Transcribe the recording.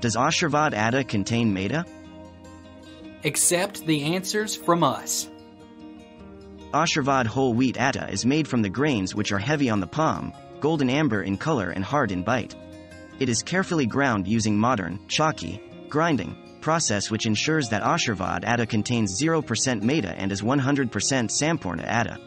Does Aashirvaad Atta contain Maida? Accept the answers from us. Aashirvaad whole wheat atta is made from the grains which are heavy on the palm, golden amber in color and hard in bite. It is carefully ground using modern, chakki, grinding process which ensures that Aashirvaad atta contains 0% Maida and is 100% Sampoorna atta.